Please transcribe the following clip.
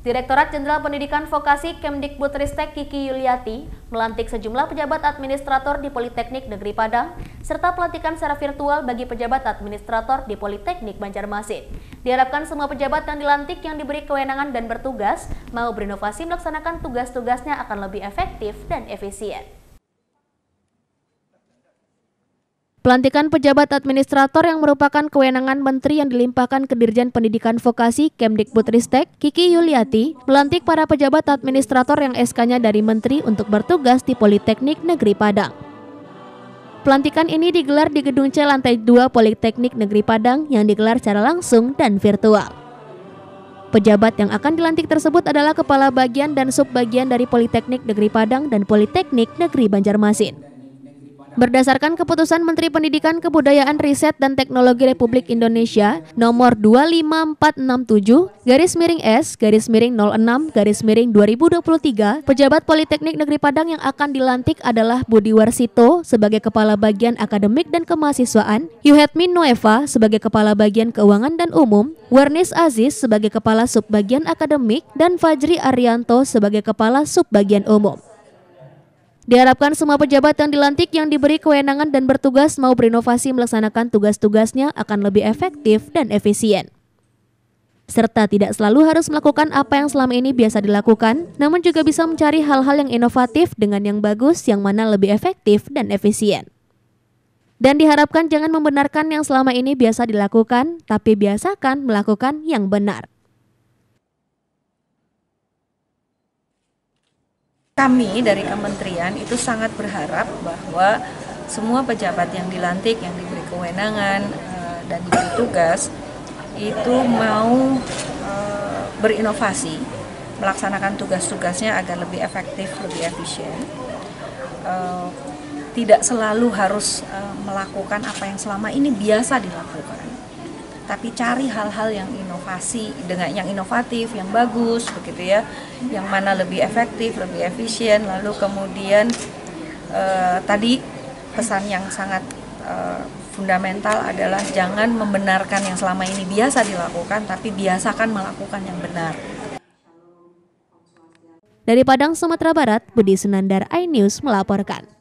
Direktorat Jenderal Pendidikan Vokasi Kemdikbudristek Kiki Yuliati melantik sejumlah pejabat administrator di Politeknik Negeri Padang serta pelantikan secara virtual bagi pejabat administrator di Politeknik Banjarmasin. Diharapkan semua pejabat yang dilantik yang diberi kewenangan dan bertugas mau berinovasi melaksanakan tugas-tugasnya akan lebih efektif dan efisien. Pelantikan pejabat administrator yang merupakan kewenangan menteri yang dilimpahkan ke Dirjen Pendidikan Vokasi Kemdikbudristek, Kiki Yuliati, melantik para pejabat administrator yang SK-nya dari menteri untuk bertugas di Politeknik Negeri Padang. Pelantikan ini digelar di Gedung C lantai 2 Politeknik Negeri Padang yang digelar secara langsung dan virtual. Pejabat yang akan dilantik tersebut adalah kepala bagian dan subbagian dari Politeknik Negeri Padang dan Politeknik Negeri Banjarmasin. Berdasarkan keputusan Menteri Pendidikan Kebudayaan Riset dan Teknologi Republik Indonesia nomor 25467 garis miring S garis miring 06 garis miring 2023, pejabat Politeknik Negeri Padang yang akan dilantik adalah Budi Warsito sebagai Kepala Bagian Akademik dan Kemahasiswaan, Yuhetmin Noeva sebagai Kepala Bagian Keuangan dan Umum, Wernis Aziz sebagai Kepala Subbagian Akademik, dan Fajri Arianto sebagai Kepala Subbagian Umum. Diharapkan semua pejabat yang dilantik yang diberi kewenangan dan bertugas mau berinovasi melaksanakan tugas-tugasnya akan lebih efektif dan efisien. Serta tidak selalu harus melakukan apa yang selama ini biasa dilakukan, namun juga bisa mencari hal-hal yang inovatif dengan yang bagus yang mana lebih efektif dan efisien. Dan diharapkan jangan membenarkan yang selama ini biasa dilakukan, tapi biasakan melakukan yang benar. Kami dari kementerian itu sangat berharap bahwa semua pejabat yang dilantik, yang diberi kewenangan uh, dan diberi tugas itu mau uh, berinovasi, melaksanakan tugas-tugasnya agar lebih efektif, lebih efisien. Uh, tidak selalu harus melakukan apa yang selama ini biasa dilakukan tapi cari hal-hal yang inovasi dengan yang inovatif, yang bagus begitu ya, yang mana lebih efektif, lebih efisien, lalu kemudian uh, tadi pesan yang sangat uh, fundamental adalah jangan membenarkan yang selama ini biasa dilakukan, tapi biasakan melakukan yang benar. Dari Padang, Sumatera Barat, Budi Sunandar, iNews melaporkan.